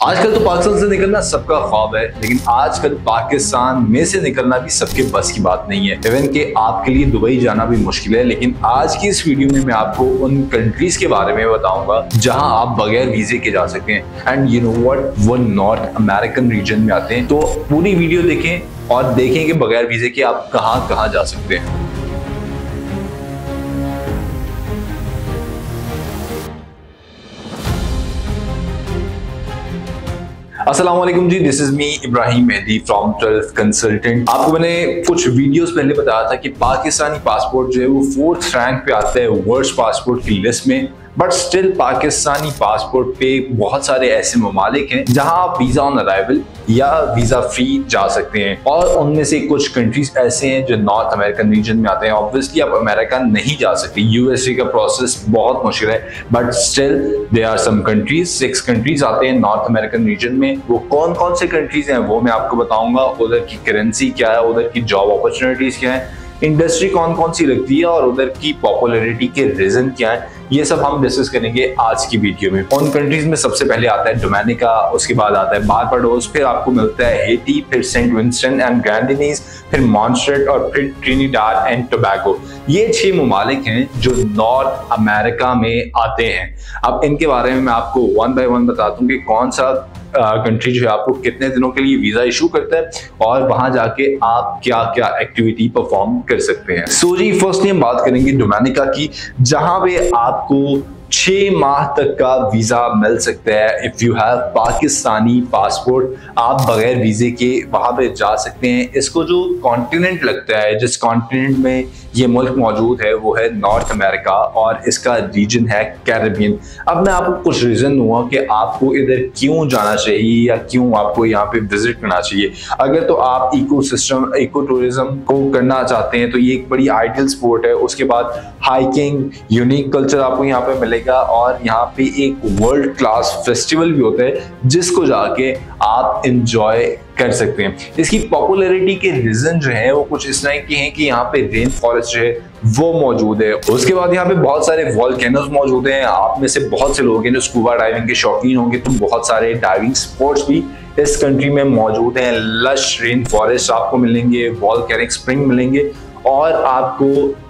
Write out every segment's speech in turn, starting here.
आजकल तो पाकिस्तान से निकलना सबका ख्वाब है, लेकिन आजकल पाकिस्तान में से निकलना भी सबके बस की बात नहीं है। इवन के आपके लिए दुबई जाना भी मुश्किल है, लेकिन आज की इस वीडियो में मैं आपको उन कंट्रीज़ के बारे में बताऊँगा, जहाँ आप बगैर वीजे के जा सकते हैं। एंड यू नो व्हाट वो नॉर्थ अमेरिकन रीजन में आते हैं तो पूरी वीडियो देखें और देखें कि बगैर वीजे के आप कहाँ कहाँ जा सकते हैं। Aslam ji this is me Ibrahim Mehdi from twelfth consultant आपको मैंने कुछ वीडियोस पहले बताया था कि पाकिस्तानी पासपोर्ट जो है वो फोर्थ रैंक पे आता है वर्ल्ड पासपोर्ट की लिस्ट में। बट स्टिल पाकिस्तानी पासपोर्ट पे बहुत सारे ऐसे ममालिक हैं जहाँ आप वीज़ा ऑन अराइवल या वीज़ा फ्री जा सकते हैं। और उनमें से कुछ कंट्रीज़ ऐसे हैं जो नॉर्थ अमेरिकन रीजन में आते हैं। ऑब्वियसली आप अमेरिका नहीं जा सकते। यूएसए का प्रोसेस बहुत मुश्किल है। But still they are some countries six countries आते हैं नॉर्थ अमेरिकन रीजन में। वो कौन कौन से कंट्रीज़ हैं, वो मैं आपको बताऊँगा। उधर की करेंसी क्या है, उधर की जॉब अपॉर्चुनिटीज़ क्या है। इंडस्ट्री कौन कौन सी लगती है और उधर की पॉपुलरिटी के रीजन क्या है, ये सब हम डिस्कस करेंगे आज की वीडियो में। उन कंट्रीज़ में सबसे पहले आता है? डोमेनिका उसके बाद आता है बारबाडोस फिर आपको मिलता है हेटी फिर सेंट विंस्टन एंड ग्रैंडिनीज फिर मॉन्स्ट्रेट और फिर ट्रिनिडाड एंड टोबैको ये छह ममालिक हैं जो नॉर्थ अमेरिका में आते हैं। अब इनके बारे में मैं आपको वन बाय वन बता दूँ कि कौन सा कंट्री जो है, आपको कितने दिनों के लिए वीज़ा इशू करता है और वहाँ जाके आप क्या क्या एक्टिविटी परफॉर्म कर सकते हैं। सो जी फ़र्स्ट हम बात करेंगे डोमेनिका की, जहाँ पे आपको छह माह तक का वीज़ा मिल सकता है। If you have Pakistani passport आप बगैर वीजे के वहाँ पे जा सकते हैं। इसको जो कॉन्टिनेंट लगता है, जिस कॉन्टिनेंट में ये मुल्क मौजूद है, वो है नॉर्थ अमेरिका और इसका रीजन है कैरेबियन अब मैं आपको कुछ रीजन दूँगा कि आपको इधर क्यों जाना चाहिए या क्यों आपको यहाँ पे विज़िट करना चाहिए। अगर तो आप इको सिस्टम इको टूरिज़्म को करना चाहते हैं तो ये एक बड़ी आइडियल स्पोर्ट है। उसके बाद हाइकिंग यूनिक कल्चर आपको यहाँ पे मिलेगा और यहाँ पे एक वर्ल्ड क्लास फेस्टिवल भी होता है, जिसको जाके आप इंजॉय कर सकते हैं। इसकी पॉपुलैरिटी के रीजन जो है, वो कुछ इस तरह के हैं कि यहाँ पे रेन फॉरेस्ट जो है, वो मौजूद है। उसके बाद यहाँ पे बहुत सारे वॉल्केनोज मौजूद हैं। आप में से बहुत से लोग हैं जो स्कूबा डाइविंग के शौकीन होंगे तो बहुत सारे डाइविंग स्पोर्ट्स भी इस कंट्री में मौजूद हैं। लश रेन फॉरेस्ट आपको मिलेंगे वॉल्केनिक स्प्रिंग मिलेंगे और आपको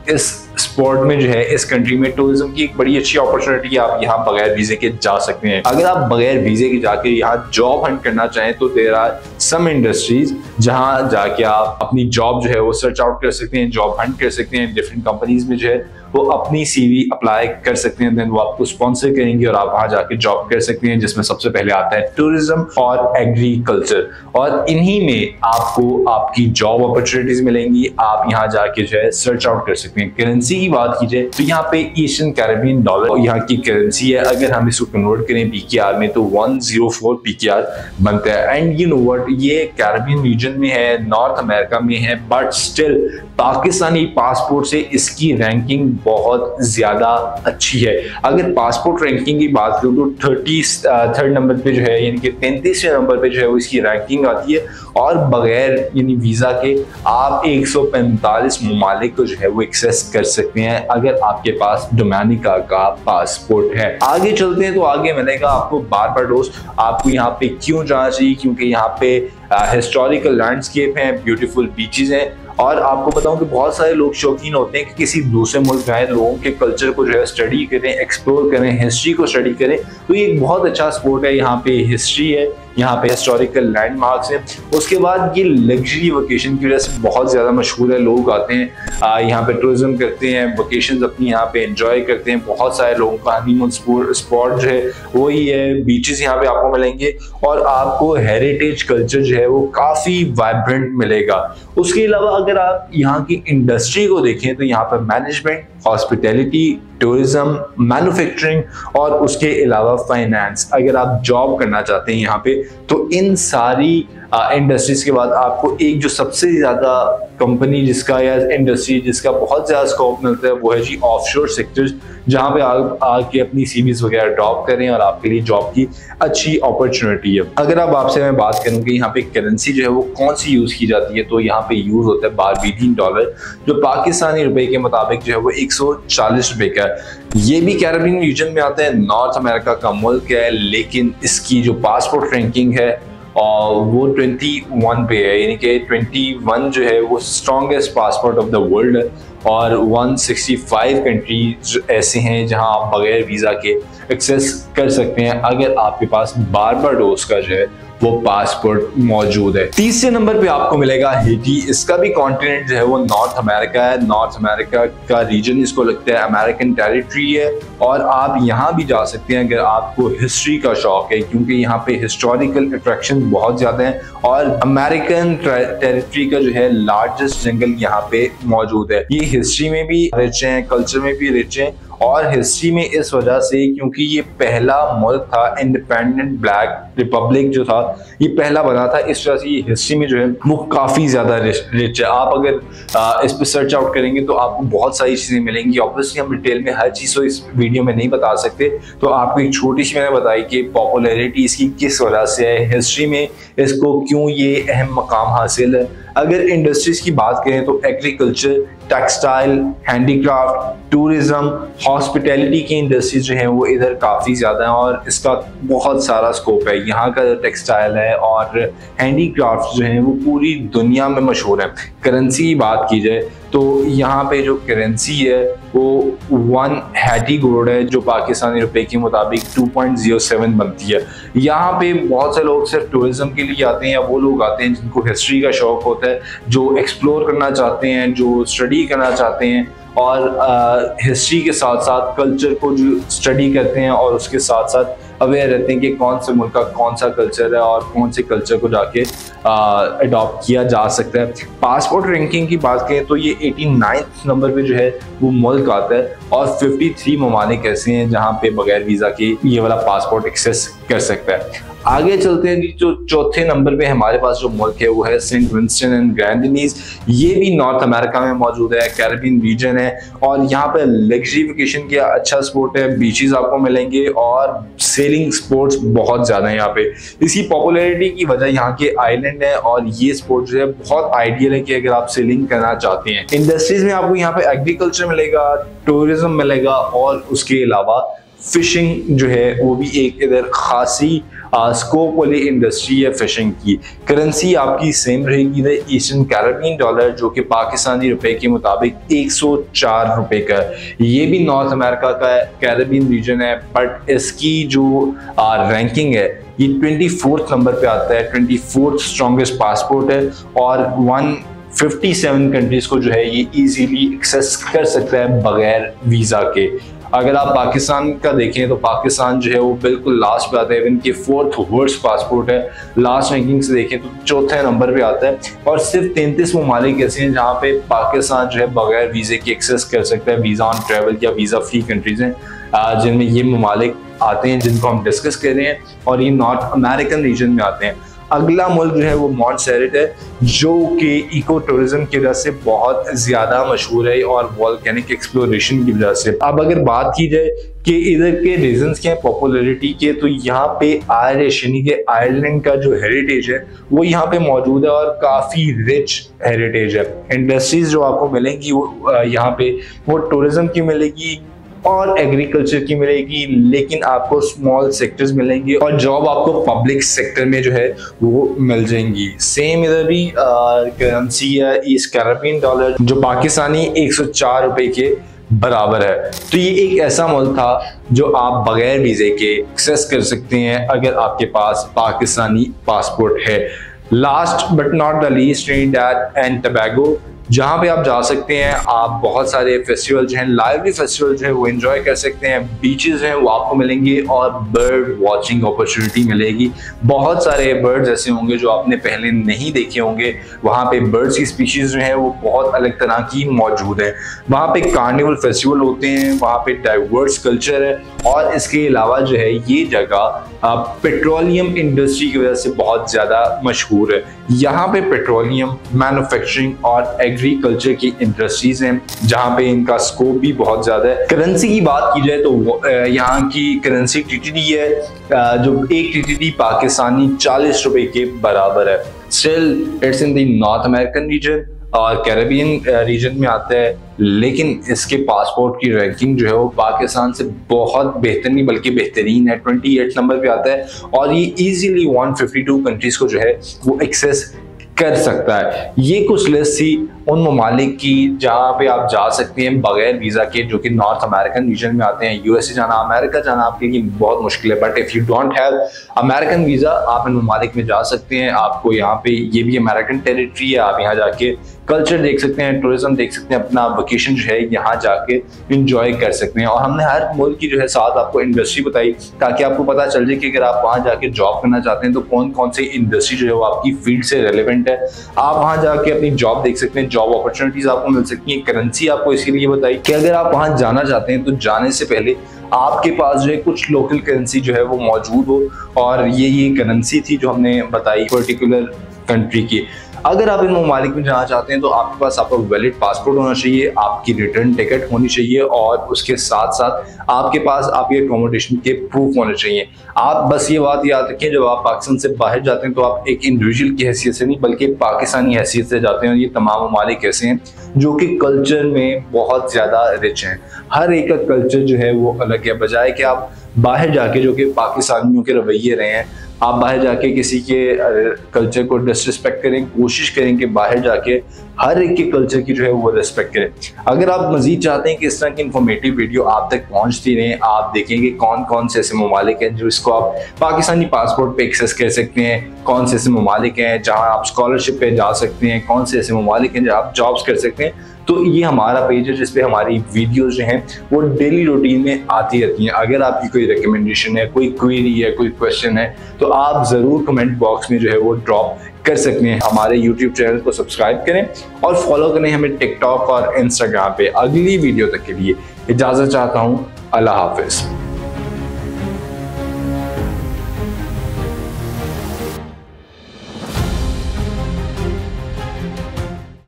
इस स्पोर्ट में जो है, इस कंट्री में टूरिज़्म की एक बड़ी अच्छी अपॉर्चुनिटी है, आप यहाँ बगैर वीजे के जा सकते हैं। अगर आप बगैर वीजे के जाके यहाँ जॉब हंट करना चाहें तो देर आर सम इंडस्ट्रीज़ जहाँ जाके आप अपनी जॉब जो है, वो सर्च आउट कर सकते हैं जॉब हंट कर सकते हैं डिफरेंट कंपनीज़ में जो है, वो अपनी सीवी अप्लाई कर सकते हैं देन वो आपको स्पॉन्सर करेंगे और आप वहाँ जाके जॉब कर सकते हैं, जिसमें सबसे पहले आता है टूरिज़्म और एग्रीकल्चर और इन्हीं में आपको आपकी जॉब अपॉर्चुनिटीज़ मिलेंगी, आप यहाँ जाके जो है सर्च आउट कर सकते हैं। करेंसी की बात की जाए तो यहाँ पे एशियन कैरेबियन डॉलर यहाँ की करेंसी है। अगर हम इसको कन्वर्ट करें पीकेआर में तो 104 पीकेआर बनता है। एंड यू नो वट ये कैरेबियन रीजन में है नॉर्थ अमेरिका में है बट स्टिल पाकिस्तानी पासपोर्ट से इसकी रैंकिंग बहुत ज़्यादा अच्छी है। अगर पासपोर्ट रैंकिंग की बात करूँ तो थर्टी थर्ड नंबर पे जो है, यानी कि तैंतीसवें नंबर पे जो है वो इसकी रैंकिंग आती है। और बगैर, यानी वीज़ा के, आप 145 ममालिक को जो है, वो एक्सेस कर सकते हैं, अगर आपके पास डोमैनिका का पासपोर्ट है। आगे चलते हैं तो आगे मिलेगा आपको बार बार डोज आपको यहाँ पे क्यों जाना चाहिए? क्योंकि यहाँ पे हिस्टोरिकल लैंडस्केप हैं ब्यूटीफुल बीचेस हैं। और आपको बताऊँ कि बहुत सारे लोग शौकीन होते हैं कि किसी दूसरे मुल्क में आए लोगों के कल्चर को जो है स्टडी करें एक्सप्लोर करें हिस्ट्री को स्टडी करें। तो ये एक बहुत अच्छा स्पोर्ट है, यहाँ पे हिस्ट्री है। यहाँ पे हिस्टोरिकल लैंडमार्क्स हैं। उसके बाद ये लग्जरी वोकेशन की वजह से बहुत ज़्यादा मशहूर है, लोग आते हैं यहाँ पे टूरिज़्म करते हैं वोकेशन अपनी यहाँ पे इंजॉय करते हैं। बहुत सारे लोगों का हनीमून स्पॉट जो है, वही है। बीचेस यहाँ पे आपको मिलेंगे और आपको हेरिटेज कल्चर जो है, वो काफ़ी वाइब्रेंट मिलेगा। उसके अलावा अगर आप यहाँ की इंडस्ट्री को देखें तो यहाँ पर मैनेजमेंट हॉस्पिटैलिटी टूरिज़्म मैन्युफैक्चरिंग और उसके अलावा फाइनेंस अगर आप जॉब करना चाहते हैं यहाँ पे तो इन सारी इंडस्ट्रीज़ के बाद आपको एक जो सबसे ज़्यादा कंपनी जिसका या इंडस्ट्री जिसका बहुत ज़्यादा स्कोप मिलता है, वो है जी ऑफशोर सेक्टर्स जहाँ पे आप आके अपनी सीवीज वगैरह ड्रॉप करें और आपके लिए जॉब की अच्छी अपॉर्चुनिटी है। अगर आप आपसे मैं बात करूँ कि यहाँ पे करेंसी जो है, वो कौन सी यूज़ की जाती है तो यहाँ पे यूज़ होता है बारबीटीन डॉलर जो पाकिस्तानी रुपए के मुताबिक जो है, वो एक सौ चालीस रुपए का है। ये भी कैरेबियन रीजन में आता है नॉर्थ अमेरिका का मुल्क है, लेकिन इसकी जो पासपोर्ट रैंकिंग है और वो 21 पे है, यानी कि 21 जो है वो strongest passport of the world है। और 165 कंट्रीज़ ऐसे हैं जहाँ आप बगैर वीज़ा के एक्सेस कर सकते हैं। अगर आपके पास बार बार डोज का जो है वो पासपोर्ट मौजूद है। तीसरे नंबर पे आपको मिलेगा हेटी। इसका भी कॉन्टिनेंट जो है वो नॉर्थ अमेरिका है। नॉर्थ अमेरिका का रीजन इसको लगता है अमेरिकन टेरिटरी है। और आप यहाँ भी जा सकते हैं अगर आपको हिस्ट्री का शौक है, क्योंकि यहाँ पे हिस्टोरिकल अट्रैक्शन बहुत ज़्यादा हैं और अमेरिकन टेरिटरी का जो है लार्जेस्ट जंगल यहाँ पे मौजूद है। ये हिस्ट्री में भी रिच है कल्चर में भी रिच है और हिस्ट्री में इस वजह से क्योंकि ये पहला मुल्क था इंडिपेंडेंट ब्लैक रिपब्लिक जो था ये पहला बना था इस वजह से ये हिस्ट्री में जो है वो काफ़ी ज़्यादा रिच है। आप अगर आ, इस पर सर्च आउट करेंगे तो आपको बहुत सारी चीज़ें मिलेंगी। ऑब्वियसली हम डिटेल में हर चीज़ को इस वीडियो में नहीं बता सकते। तो आपको एक छोटी सी मैंने बताई कि पॉपुलैरिटी इसकी किस वजह से है हिस्ट्री में इसको क्यों ये अहम मकाम हासिल है। अगर इंडस्ट्रीज़ की बात करें तो agriculture textile handicraft tourism hospitality की इंडस्ट्रीज़ जो हैं वो इधर काफ़ी ज़्यादा हैं और इसका बहुत सारा स्कोप है। यहाँ का टेक्सटाइल है और हैंडीक्राफ्ट जो हैं वो पूरी दुनिया में मशहूर है। करेंसी की बात की जाए तो यहाँ पे जो करेंसी है, वो वन हैटी गोल्ड है, जो पाकिस्तानी रुपए के मुताबिक 2.07 बनती है। यहाँ पे बहुत से लोग सिर्फ़ टूरिज़्म के लिए आते हैं या वो लोग आते हैं जिनको हिस्ट्री का शौक होता है, जो एक्सप्लोर करना चाहते हैं, जो स्टडी करना चाहते हैं और हिस्ट्री के साथ साथ कल्चर को जो स्टडी करते हैं और उसके साथ साथ अवेयर रहते हैं कि कौन से मुल्क का कौन सा कल्चर है और कौन से कल्चर को जाके अडॉप्ट किया जा सकता है। पासपोर्ट रैंकिंग की बात करें तो ये एटी नंबर पे जो है, वो मुल्क आता है और 53 ममालिक ऐसे हैं जहाँ पे बगैर वीज़ा के ये वाला पासपोर्ट एक्सेस कर सकता है। आगे चलते हैं जी, जो चौथे नंबर पे हमारे पास जो मुल्क है, वो है सेंट विंस्टन एंड ग्रैंडनीज ये भी नॉर्थ अमेरिका में मौजूद है कैरेबियन रीजन है, और यहाँ पे लग्जरी वेकेशन का अच्छा स्पोर्ट है बीचेस आपको मिलेंगे और सेलिंग स्पोर्ट्स बहुत ज़्यादा है यहाँ पे। इसकी पॉपुलैरिटी की वजह यहाँ के आइलैंड है और ये स्पोर्ट जो है बहुत आइडियल है कि अगर आप सेलिंग करना चाहते हैं। इंडस्ट्रीज़ में आपको यहाँ पे एग्रीकल्चर मिलेगा टूरिज़्म मिलेगा और उसके अलावा फिशिंग जो है, वो भी एक इधर खासी स्कोप वाली इंडस्ट्री है फिशिंग की। करेंसी आपकी सेम रहेगी इधर ईस्टर्न कैरेबियन डॉलर जो कि पाकिस्तानी रुपए के मुताबिक एक सौ चार रुपए का ये भी नॉर्थ अमेरिका का कैरेबियन रीजन है बट इसकी जो रैंकिंग है, ये ट्वेंटी फोर्थ नंबर पे आता है ट्वेंटी फोर्थ स्ट्रॉन्गेस्ट पासपोर्ट है, और वन 57 कंट्रीज़ को जो है, ये इजीली एक्सेस कर सकता है बगैर वीज़ा के। अगर आप पाकिस्तान का देखें तो पाकिस्तान जो है वो बिल्कुल लास्ट पे आता है इवन के फोर्थ वर्स्ट पासपोर्ट है। लास्ट रैंकिंग से देखें तो चौथे नंबर पे आता है। और सिर्फ़ तैंतीस ममालिक ऐसे हैं जहाँ पे पाकिस्तान जो है बगैर वीज़े के एक्सेस कर सकता है वीज़ा ऑन ट्रेवल या वीज़ा फ्री कंट्रीज़ हैं। जिनमें ये ममालिक आते हैं, जिनको हम डिस्कस कर रहे हैं और ये नॉर्थ अमेरिकन रीजन में आते हैं। अगला मुल्क जो है वो मॉन्ट है, जो कि इको टूरिज़्म की वजह से बहुत ज़्यादा मशहूर है और वॉलकैनिक एक्सप्लोरेशन की वजह से। अब अगर बात की जाए कि इधर के रीजन है पॉपुलरिटी के तो यहाँ पे आयरिश यानी कि आयरलैंड का जो हेरिटेज है, वो यहाँ पे मौजूद है और काफ़ी रिच हेरिटेज है। इंडस्ट्रीज़ जो आपको मिलेंगी, वो यहाँ पे, वो टूरिज़्म की मिलेगी और एग्रीकल्चर की मिलेगी, लेकिन आपको स्मॉल सेक्टर्स मिलेंगे और जॉब आपको पब्लिक सेक्टर में जो है वो मिल जाएँगी। सेम इधर भी करेंसी है ईस्ट कैरेबियन डॉलर जो पाकिस्तानी एक सौ के बराबर है। तो ये एक ऐसा मुल्क था जो आप बगैर वीजे के एक्सेस कर सकते हैं अगर आपके पास पाकिस्तानी पासपोर्ट है। Last but not the least and Tobago जहाँ पे आप जा सकते हैं, आप बहुत सारे फेस्टिवल जो हैं लाइवली फेस्टिवल जो है, वो एंजॉय कर सकते हैं बीचेस हैं, वो आपको मिलेंगे और बर्ड वॉचिंग अपॉर्चुनिटी मिलेगी। बहुत सारे बर्ड्स ऐसे होंगे जो आपने पहले नहीं देखे होंगे। वहाँ पे बर्ड्स की स्पीशीज जो है, वो बहुत अलग तरह की मौजूद है। वहाँ पे कार्निवल फेस्टिवल होते हैं, वहाँ पे डाइवर्स कल्चर है और इसके अलावा जो है, ये जगह पेट्रोलियम इंडस्ट्री की वजह से बहुत ज़्यादा मशहूर है। यहाँ पे पेट्रोलियम मैन्युफैक्चरिंग और एग्रीकल्चर की इंडस्ट्रीज़ हैं, जहाँ पे इनका स्कोप भी बहुत ज़्यादा है। करेंसी की बात की जाए तो यहाँ की करेंसी टीटीडी है जो एक टीटीडी पाकिस्तानी चालीस रुपए के बराबर है। Still it's in the north American region और कैरेबियन रीजन में आता है, लेकिन इसके पासपोर्ट की रैंकिंग जो है वो पाकिस्तान से बहुत बेहतर नहीं, बल्कि बेहतरीन है। 28 नंबर पे आता है और ये इजीली 152 कंट्रीज़ को जो है वो एक्सेस कर सकता है। ये कुछ लिस्ट थी उन ममालिक की जहाँ पे आप जा सकते हैं बगैर वीज़ा के, जो कि नॉर्थ अमेरिकन रीजन में आते हैं। यूएसए जाना अमेरिका जाना आपके लिए बहुत मुश्किल है। But if you don't have American visa आप इन ममालिक में जा सकते हैं। आपको यहाँ पे ये भी अमेरिकन टेरिटरी है। आप यहाँ जाके कल्चर देख सकते हैं टूरिज़्म देख सकते हैं, अपना वेकेशन जो है यहाँ जाके इंजॉय कर सकते हैं। और हमने हर मुल्क की जो है साथ आपको इंडस्ट्री बताई, ताकि आपको पता चल जाए कि अगर आप वहाँ जाके जॉब करना चाहते हैं तो कौन कौन सी इंडस्ट्री जो है वो आपकी फ़ील्ड से रेलिवेंट है। आप वहाँ जाके अपनी जॉब देख सकते हैं। जॉब अपॉर्चुनिटीज़ आपको मिल सकती है करेंसी आपको इसीलिए लिए बताई कि अगर आप वहाँ जाना चाहते हैं तो जाने से पहले आपके पास जो है कुछ लोकल करेंसी जो है वो मौजूद हो। और ये ये करेंसी थी जो हमने बताई पर्टिकुलर कंट्री की। अगर आप इन ममालिक में जाना चाहते हैं तो आपके पास, आपका वैलिड पासपोर्ट होना चाहिए, आपकी रिटर्न टिकट होनी चाहिए और उसके साथ साथ आपके पास, आपके अकोमोडेशन के प्रूफ होने चाहिए। आप बस ये बात याद रखें, जब आप पाकिस्तान से बाहर जाते हैं तो आप एक इंडिविजुअल की हैसियत से नहीं, बल्कि पाकिस्तानी हैसियत से जाते हैं। और ये तमाम ममालिक ऐसे हैं, जो कि कल्चर में बहुत ज़्यादा रिच हैं। हर एक का कल्चर जो है, वो अलग है। बजाय कि आप बाहर जाके, जो कि पाकिस्तानियों के रवैये रहे हैं आप बाहर जाके किसी के कल्चर को डिसरिस्पेक्ट करें कोशिश करें कि बाहर जाके हर एक के कल्चर की जो है वो रिस्पेक्ट करें। अगर आप मजीद चाहते हैं कि इस तरह की इन्फॉर्मेटिव वीडियो आप तक पहुँचती रहे, आप देखेंगे कौन कौन से ऐसे ममालिक हैं जो इसको आप पाकिस्तानी पासपोर्ट पे एक्सेस कर सकते हैं, कौन से ऐसे ममालिक हैं जहाँ आप स्कॉलरशिप पे जा सकते हैं, कौन से ऐसे ममालिक हैं जहाँ आप जॉब्स कर सकते हैं। तो ये हमारा पेज है जिसपे हमारी वीडियोस जो हैं वो डेली रूटीन में आती रहती हैं। अगर आपकी कोई रिकमेंडेशन है, कोई क्वेरी है, कोई क्वेश्चन है तो आप ज़रूर कमेंट बॉक्स में जो है वो ड्रॉप कर सकते हैं। हमारे यूट्यूब चैनल को सब्सक्राइब करें और फॉलो करें हमें टिकटॉक और इंस्टाग्राम पे अगली वीडियो तक के लिए। इजाज़त चाहता हूँ। अल्लाह हाफिज़।